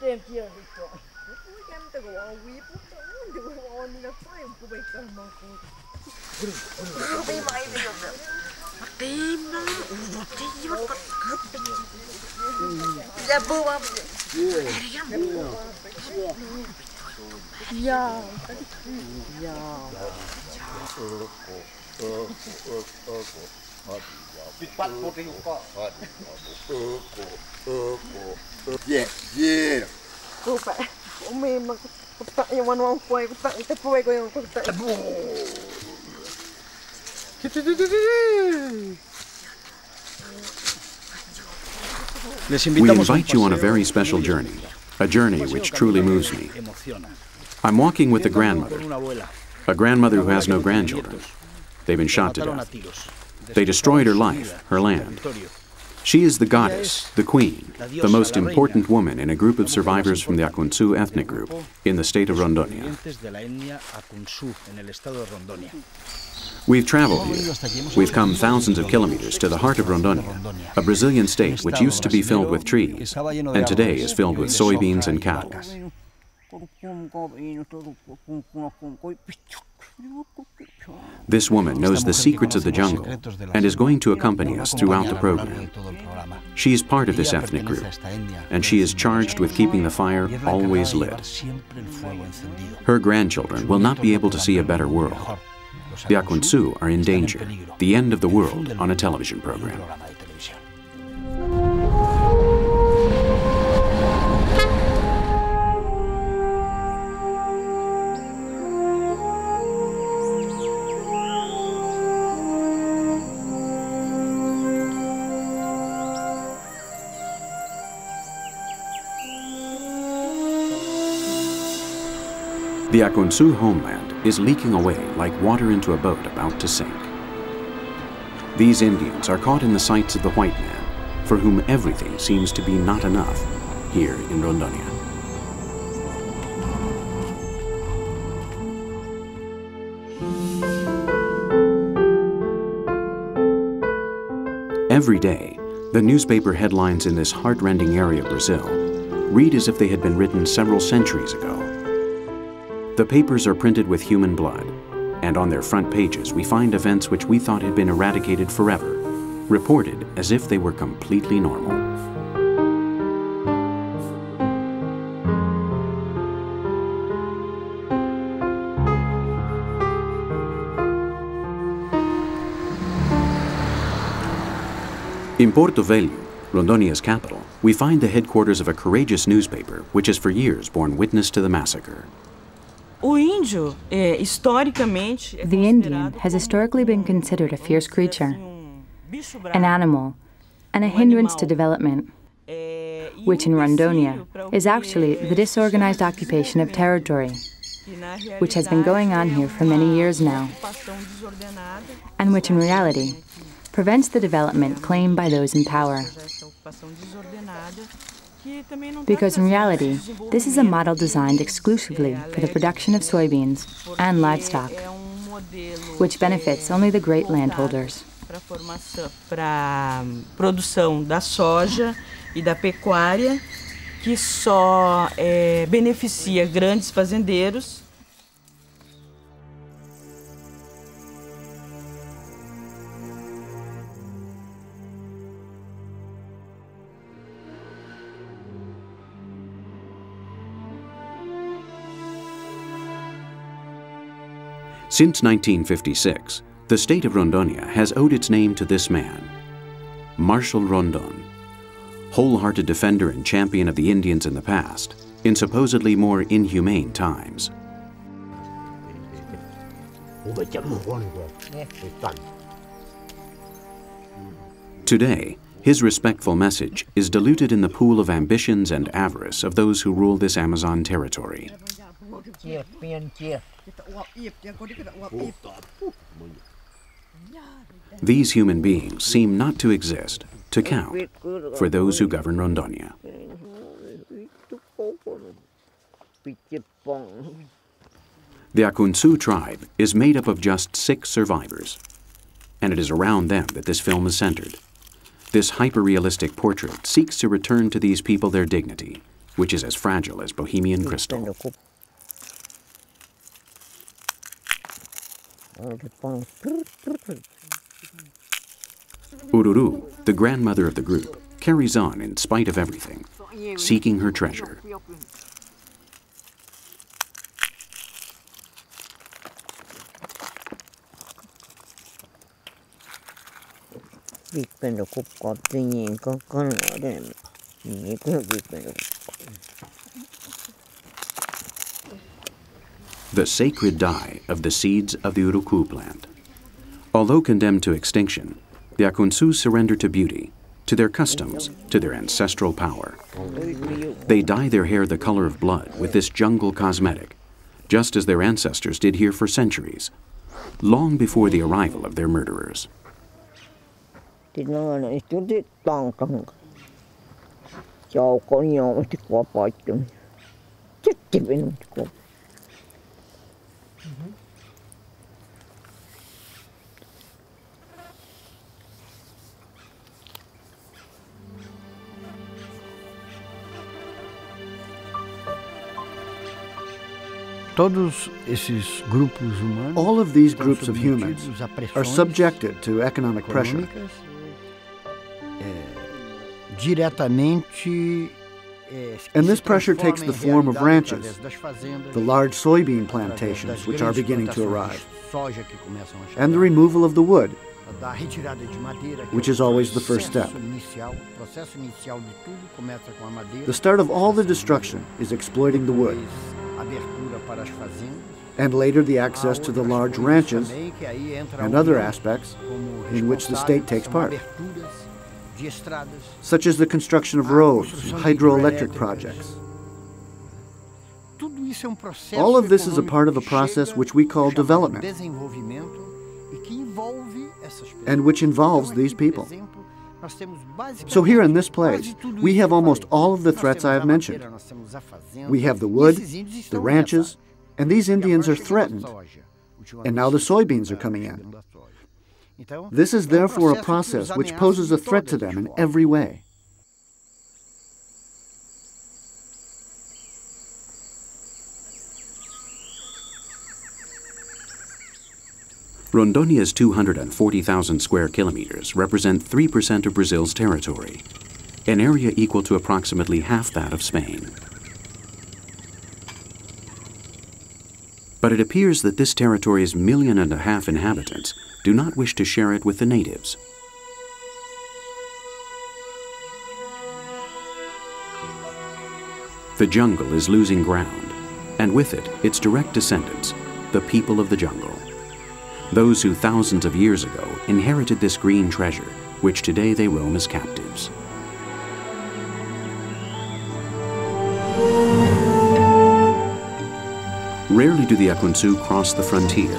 Teen kierrikkoa. Mikä mitä kun on viiputta, niin kun on niitä paimpu veikkaamaan kuuta. Rupi maivi jo. Teema, uva tiiva, kakkapi. Ja puva. Ja puva. Ja. Ja. Ja. Yeah, yeah. We invite you on a very special journey, a journey which truly moves me. I'm walking with a grandmother, a grandmother who has no grandchildren. They've been shot to death. They destroyed her life, her land. She is the goddess, the queen, the most important woman in a group of survivors from the Akuntsu ethnic group in the state of Rondonia. We've traveled here. We've come thousands of kilometers to the heart of Rondonia, a Brazilian state which used to be filled with trees and today is filled with soybeans and cattle. This woman knows the secrets of the jungle and is going to accompany us throughout the program. She is part of this ethnic group, and she is charged with keeping the fire always lit. Her grandchildren will not be able to see a better world. The Akuntsu are in danger, the end of the world on a television program. The Akuntsu homeland is leaking away like water into a boat about to sink. These Indians are caught in the sights of the white man, for whom everything seems to be not enough here in Rondonia. Every day, the newspaper headlines in this heartrending area of Brazil read as if they had been written several centuries ago. The papers are printed with human blood, and on their front pages we find events which we thought had been eradicated forever, reported as if they were completely normal. In Porto Velho, Rondonia's capital, we find the headquarters of a courageous newspaper which has for years borne witness to the massacre. The Indian has historically been considered a fierce creature, an animal, and a hindrance to development, which in Rondonia is actually the disorganized occupation of territory, which has been going on here for many years now, and which in reality prevents the development claimed by those in power. Because in reality, this is a model designed exclusively for the production of soybeans and livestock, which benefits only the great landholders. Para produção da soja e da pecuária, que só é, beneficia grandes fazendeiros Since 1956, the state of Rondonia has owed its name to this man, Marshal Rondon, wholehearted defender and champion of the Indians in the past, in supposedly more inhumane times. Today, his respectful message is diluted in the pool of ambitions and avarice of those who rule this Amazon territory. Oh, these human beings seem not to exist, to count, for those who govern Rondonia. The Akuntsu tribe is made up of just six survivors, and it is around them that this film is centered. This hyper-realistic portrait seeks to return to these people their dignity, which is as fragile as bohemian crystal. Ururu, the grandmother of the group, carries on in spite of everything, seeking her treasure. The sacred dye of the seeds of the uruku plant. Although condemned to extinction, the Akuntsu surrender to beauty, to their customs, to their ancestral power. They dye their hair the color of blood with this jungle cosmetic, just as their ancestors did here for centuries, long before the arrival of their murderers. Todos esses grupos humanos All of these groups of humans are subjected to economic pressure. diretamente And this pressure takes the form of ranches, the large soybean plantations which are beginning to arrive, and the removal of the wood, which is always the first step. The start of all the destruction is exploiting the wood, and later the access to the large ranches and other aspects in which the state takes part, such as the construction of roads and hydroelectric projects. All of this is a part of a process which we call development and which involves these people. So here in this place, we have almost all of the threats I have mentioned. We have the wood, the ranches, and these Indians are threatened. And now the soybeans are coming in. This is therefore a process which poses a threat to them in every way. Rondonia's 240,000 square kilometers represent 3% of Brazil's territory, an area equal to approximately half that of Spain. But it appears that this territory's million and a half inhabitants do not wish to share it with the natives. The jungle is losing ground, and with it, its direct descendants, the people of the jungle. Those who thousands of years ago inherited this green treasure, which today they roam as captives. Rarely do the Akuntsu cross the frontier.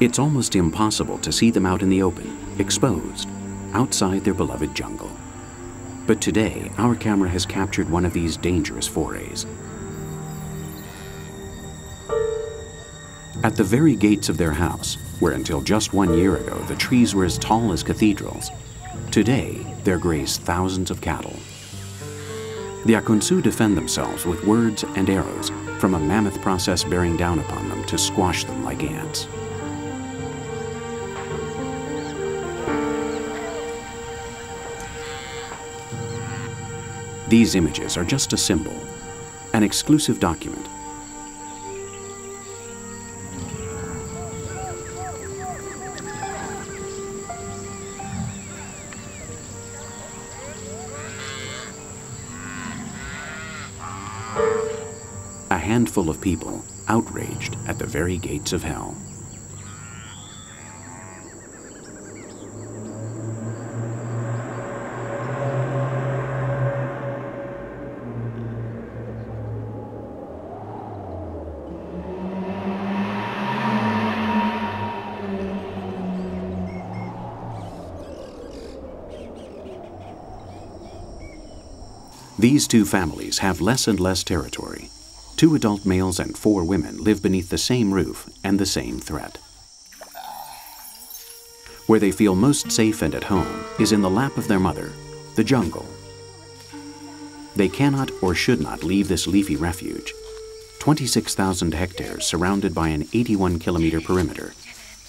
It's almost impossible to see them out in the open, exposed, outside their beloved jungle. But today, our camera has captured one of these dangerous forays. At the very gates of their house, where until just one year ago the trees were as tall as cathedrals, today there graze thousands of cattle. The Akuntsu defend themselves with words and arrows from a mammoth process bearing down upon them to squash them like ants. These images are just a symbol, an exclusive document. a handful of people outraged at the very gates of hell. These two families have less and less territory Two adult males and four women live beneath the same roof and the same threat. Where they feel most safe and at home is in the lap of their mother, the jungle. They cannot or should not leave this leafy refuge, 26,000 hectares surrounded by an 81 kilometer perimeter,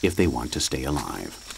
if they want to stay alive.